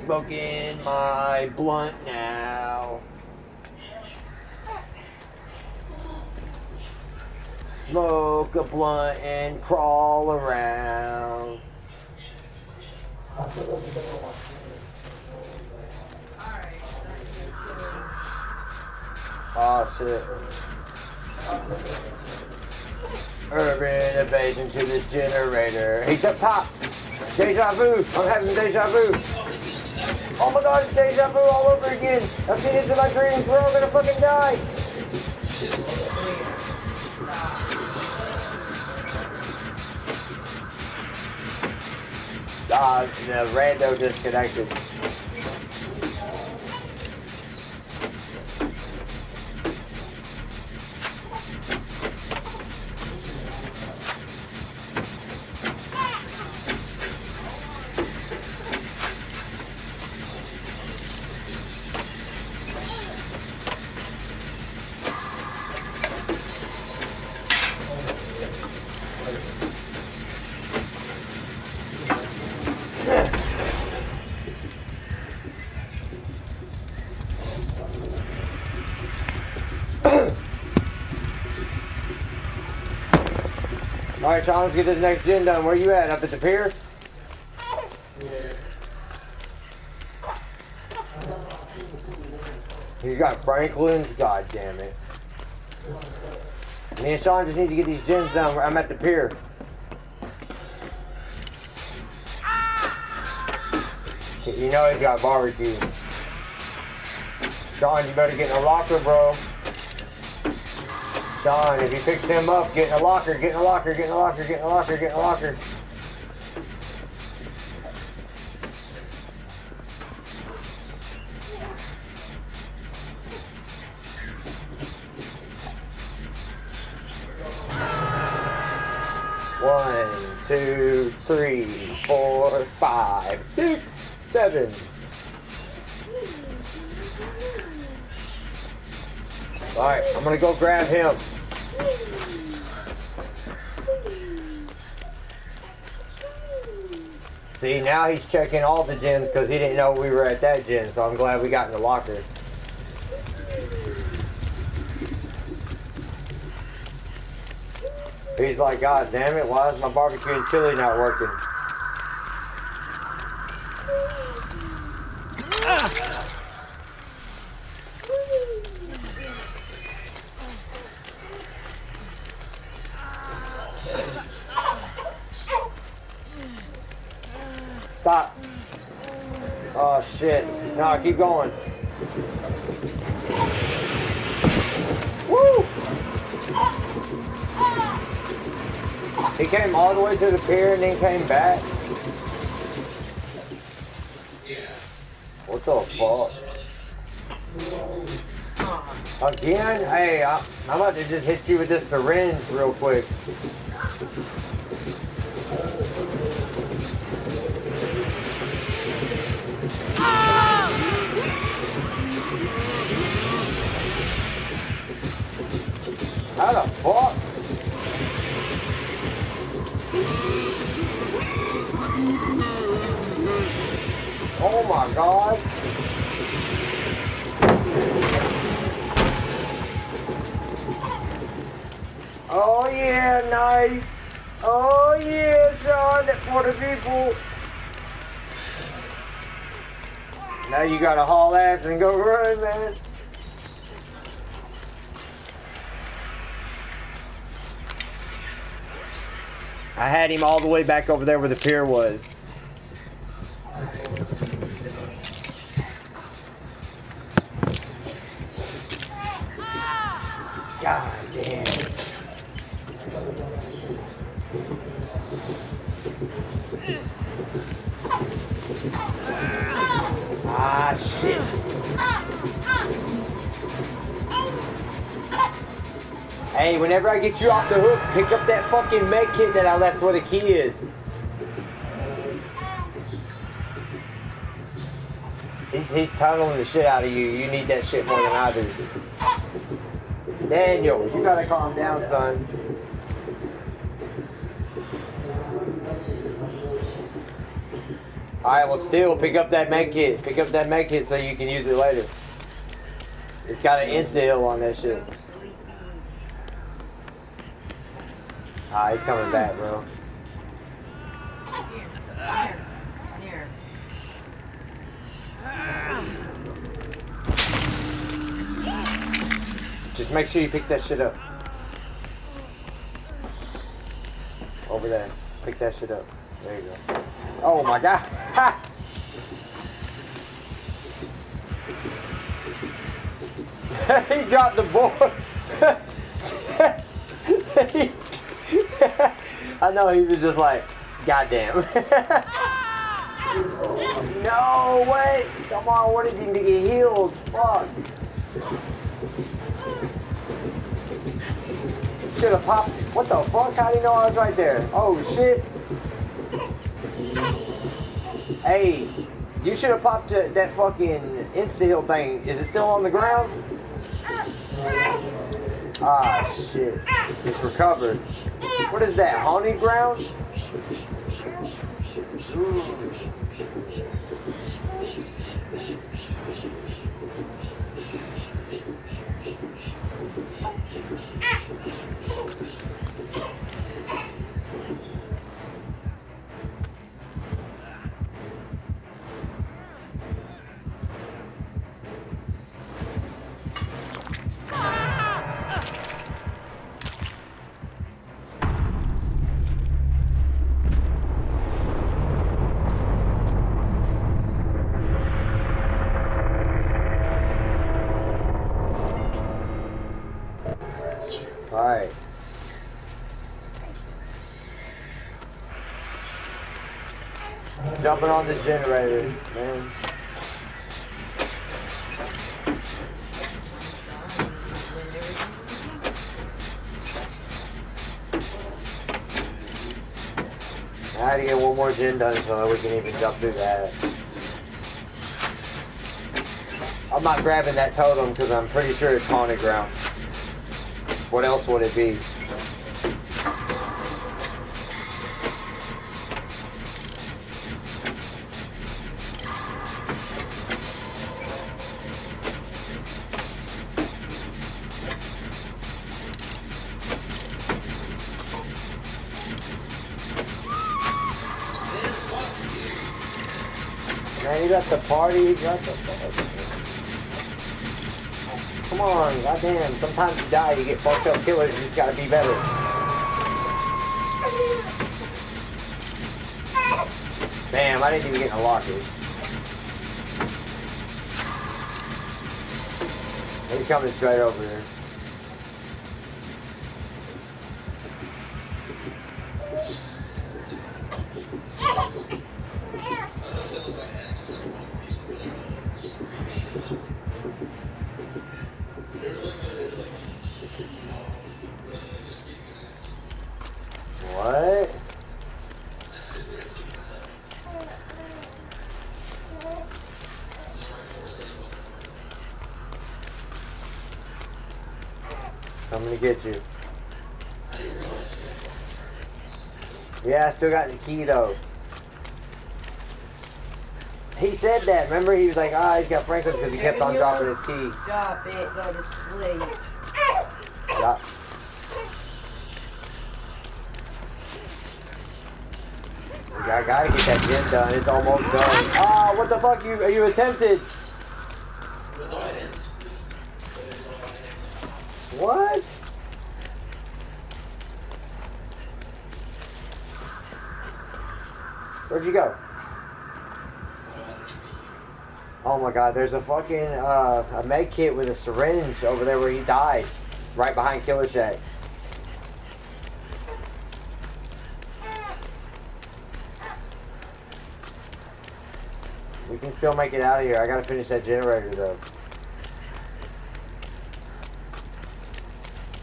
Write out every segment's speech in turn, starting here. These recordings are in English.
Smoking my blunt now. Smoke a blunt and crawl around. Oh shit. Urban Evasion to this generator. He's up top. Deja vu. I'm having deja vu. Oh my god, it's deja vu all over again. I've seen this in my dreams. We're all gonna fucking die. Ah, the rando disconnected. All right, Shaun, let's get this next gen done. Where you at? Up at the pier? He's got Franklin's. God damn it. Me and Shaun just need to get these gens done. I'm at the pier. You know he's got barbecue. Shaun, you better get in the locker, bro. Shaun, if you picks him up, get in the locker, get in the locker, get in the locker, get in the locker, get in the locker. One, two, three, four, five, six, seven. Alright, I'm gonna go grab him. See, now he's checking all the gens because he didn't know we were at that gen, so I'm glad we got in the locker. He's like, God damn it, why is my barbecue and chili not working? Stop. No, keep going. Woo! He came all the way to the pier and then came back. Yeah. What the fuck? Again? Hey, I, I'm about to just hit you with this syringe real quick. How the fuck? Oh my god. Oh yeah, nice. Oh yeah, Shaun, for the people. Now you gotta haul ass and go run, man. I had him all the way back over there where the pier was. I get you off the hook, pick up that fucking med kit that I left where the key is. He's, he's tunneling the shit out of you. You need that shit more than I do. Daniel, you gotta calm down, son. Alright, well still pick up that med kit. Pick up that med kit so you can use it later. It's got an insta on that shit. Ah, he's coming back, bro. Just make sure you pick that shit up. Over there. Pick that shit up. There you go. Oh my god. Ha! he dropped the board. I know he was just like, goddamn. no, wait. Come on, I wanted him to get healed. Fuck. Should have popped. What the fuck? How do you know I was right there? Oh shit. Hey, you should have popped that fucking insta heal thing. Is it still on the ground? Ah shit. Just recovered. What is that? Haunted ground? Ooh. Alright. Jumping on this generator, man. I had to get one more gen done so that we can even jump through that. I'm not grabbing that totem because I'm pretty sure it's haunted ground. What else would it be? Man, you got the party, you got the Come on, goddamn. Sometimes you die, you get fucked up killers, you just gotta be better. Damn, I didn't even get in a locker. He's coming straight over here. Yeah, I still got the key though. He said that. Remember, he was like, ah, oh, he's got Franklin's because he kept on dropping his key. Drop it, go to sleep. Yep. I gotta get that gen done. It's almost done. Ah, oh, what the fuck? You you attempted? What? Where'd you go? Oh my god, there's a fucking uh, a med kit with a syringe over there where he died. Right behind Killer Shack. We can still make it out of here. I gotta finish that generator though.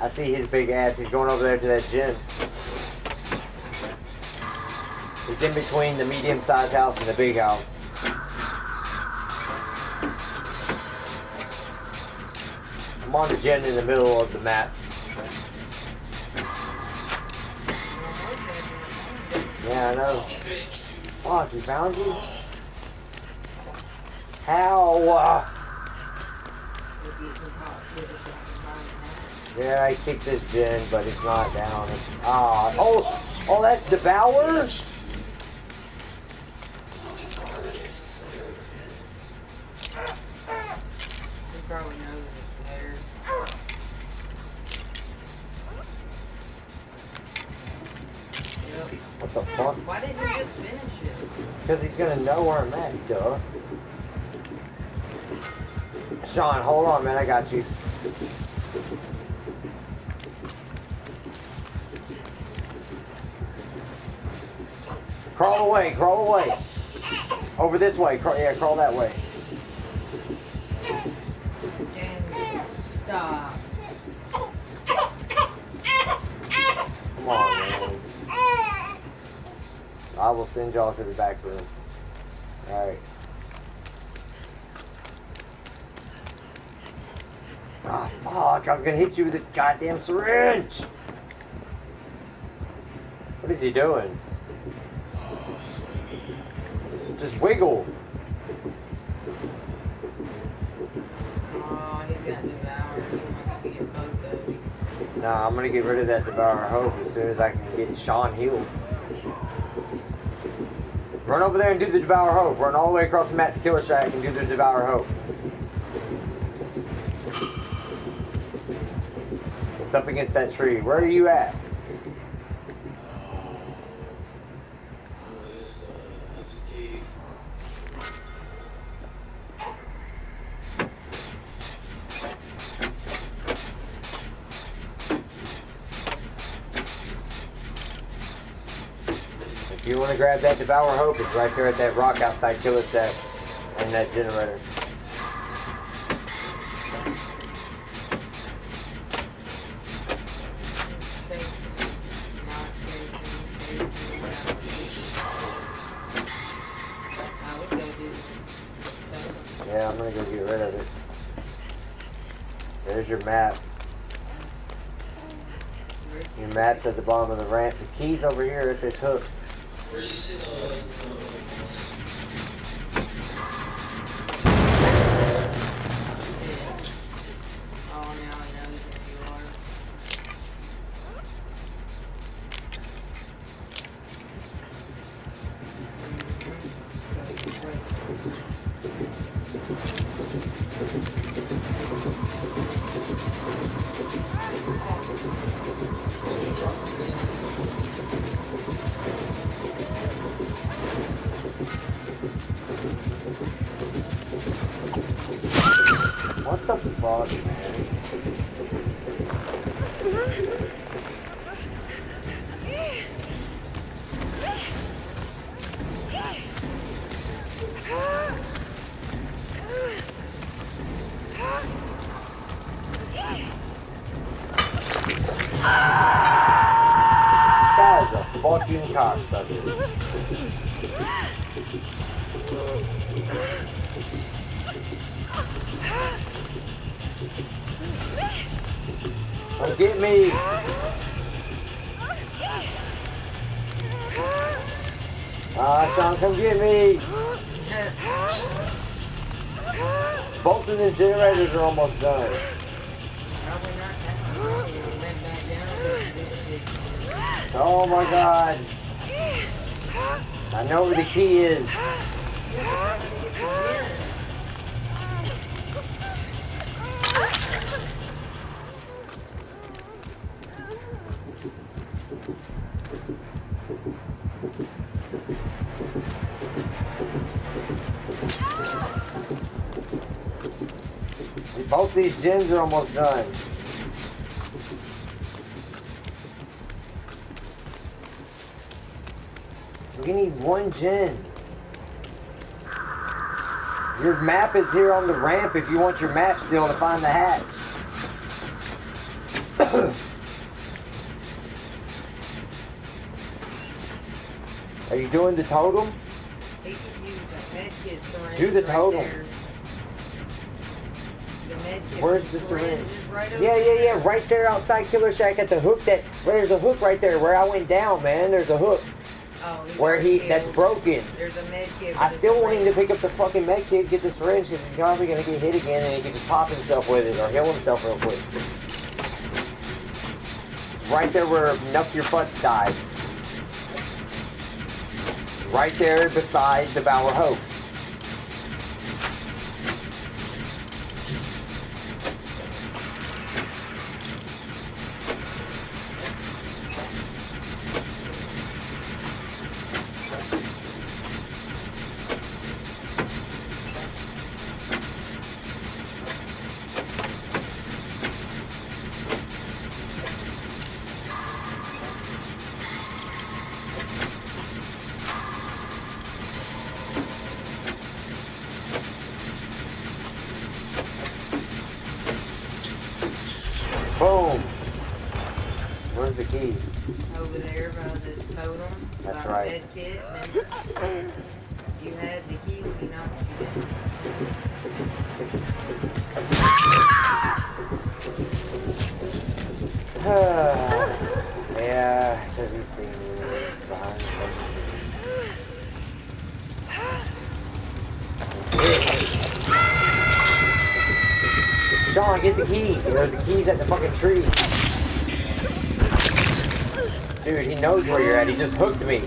I see his big ass. He's going over there to that gym. He's in between the medium-sized house and the big house. I'm on the gen in the middle of the map. Yeah, I know. Fuck, he found you? How? Uh, you yeah, I kicked this gen, but it's not down. It's ah. oh, oh, that's Devour. He probably knows it's there. Yep. What the fuck? Why didn't you just finish it? Because he's gonna know where I'm at, duh. Shaun, hold on, man. I got you. Crawl away, crawl away. Over this way. Crawl, yeah, crawl that way. And stop. Come on, man. I will send y'all to the back room. Alright. Ah, fuck. I was gonna hit you with this goddamn syringe. What is he doing? Just wiggle. Oh, he's got devoured. He wants to get both of you. Nah, I'm gonna get rid of that Devour Hope as soon as I can get Shaun healed. Run over there and do the Devour Hope. Run all the way across the map to Killer Shack and do the Devour Hope. It's up against that tree. Where are you at? That Devour Hope, it's right there at that rock outside Killer and that generator. Yeah, I'm gonna go get rid of it. There's your map. Your map's at the bottom of the ramp. The key's over here at this hook. Where do you see the, fuck, man? This a fucking cocksucker. Come get me! Ah, Shaun, come get me! Both of the generators are almost done. Oh my god. I know where the key is. Both these gens are almost done. We need one gen. Your map is here on the ramp if you want your map still to find the hatch. Are you doing the totem? Use a med kit. Do the right totem. there. The Where's the syringe? right Yeah, yeah, yeah, right there outside Killer Shack at the hook that well, there's a hook right there where I went down, man. There's a hook. Oh, where he that's broken. There's a med kit. I still want him to pick up the fucking med kit, get the syringe, because he's probably gonna get hit again, and he can just pop himself with it or heal himself real quick. It's right there where Nuck Your Butts died. Right there beside the Devour Hope. yeah, because he's seen me behind the. Shaun, get the key. Or the key's at the fucking tree. Dude, he knows where you're at. He just hooked me.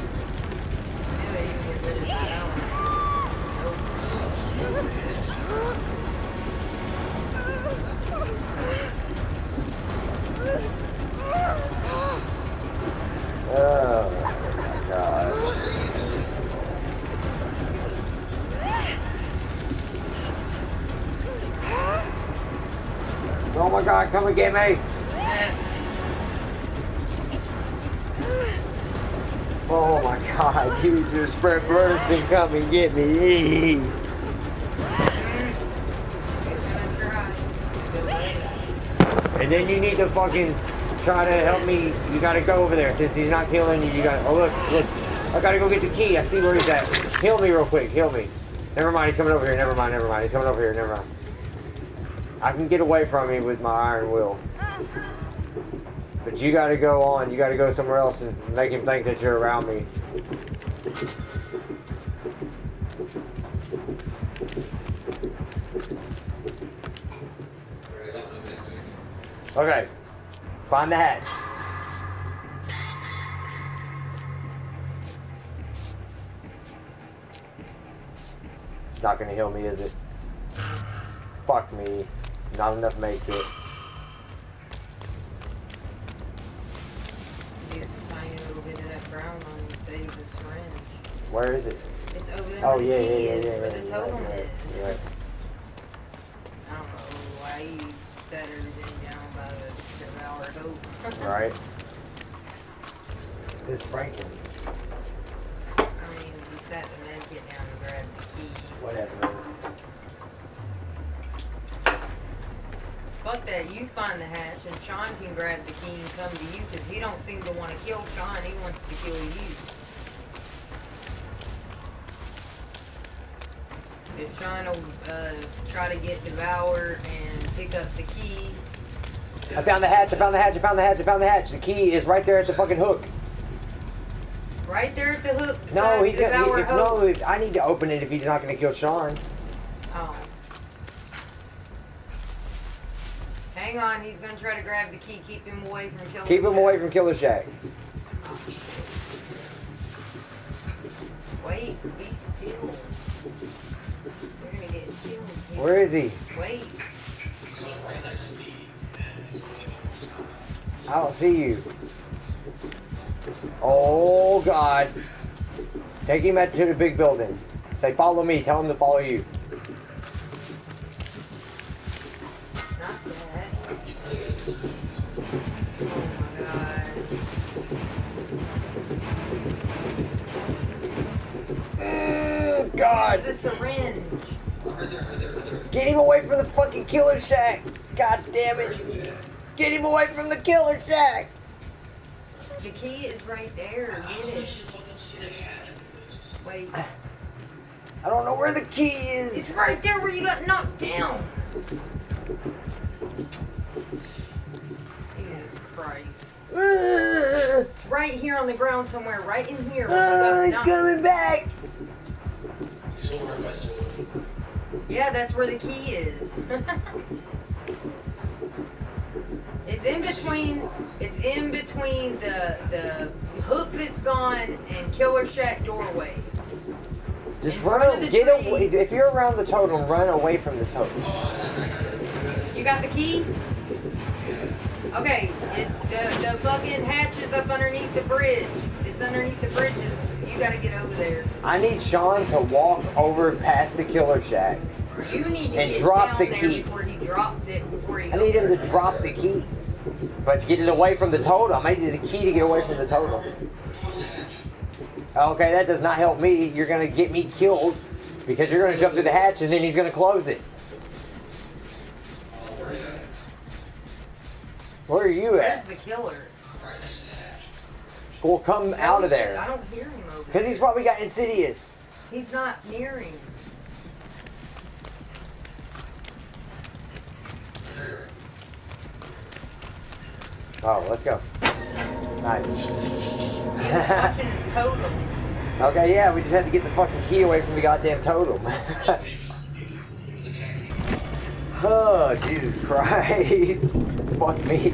My god, come and get me! Oh my god, you just sprint burst and come and get me. And then you need to fucking try to help me. You gotta go over there since he's not killing you. You gotta. Oh look, look. I gotta go get the key. I see where he's at. Heal me real quick. Heal me. Never mind. He's coming over here. Never mind. Never mind. He's coming over here. Never mind. I can get away from him with my iron will. But you gotta go on. You gotta go somewhere else and make him think that you're around me. Okay. Find the hatch. It's not gonna heal me, is it? Fuck me. Not enough make it. Get a tiny little bit of that brown on and save the syringe. Where is it? It's over there Oh yeah, yeah, yeah, yeah, where the totem is. right. I don't know why you set everything down by the devoured hope. Right. This Franklin. I mean, you sat the med kit down and grabbed the key. Whatever. Fuck that, you find the hatch and Shaun can grab the key and come to you because he don't seem to want to kill Shaun, he wants to kill you. If Shaun will uh, try to get devoured and pick up the key, I found the hatch. I found the hatch. I found the hatch. I found the hatch. The key is right there at the fucking hook. right there at the hook. No, he's gonna. Devour He, no, I need to open it if he's not gonna kill Shaun. Oh. Hang on, he's gonna try to grab the key. Keep him away from killing. Keep him away from Killer Shack. Wait, be still. You're gonna get killed. He's- Where is he? Wait. He's like right next to me, and he's only on the sky. I don't see you. Oh God! Take him back to the big building. Say, follow me. Tell him to follow you. God! The syringe? Get him away from the fucking Killer Shack! God damn it! Get him away from the Killer Shack! The key is right there. Get it. fucking see the hatch with this? Wait. I don't know where the key is. It's right there where you got knocked down. Jesus Christ. Uh, Right here on the ground somewhere, right in here. uh, he's coming back. He's over by school. Yeah, that's where the key is. it's in between. It's in between the the hook that's gone and Killer Shack doorway. Just In run. front of the Get tree. away. If you're around the totem, run away from the totem. You got the key? Okay, it, the the fucking hatch is up underneath the bridge. It's underneath the bridges. You gotta get over there. I need Shaun to walk over past the killer shack. You need to And get drop down the there key. before he dropped it. Before he I need him to drop the key. But get it away from the totem. I need the key to get away from the totem. Okay, that does not help me. You're gonna get me killed because you're gonna jump through the hatch and then he's gonna close it. Where are you at? Where's at? the killer? Right next to the hatch. Well, come out of there. I don't hear him over Because he's probably got Insidious. He's not near him. Oh, let's go. Nice. Watching his totem. Okay, yeah, we just had to get the fucking key away from the goddamn totem. Oh, Jesus Christ. Fuck me.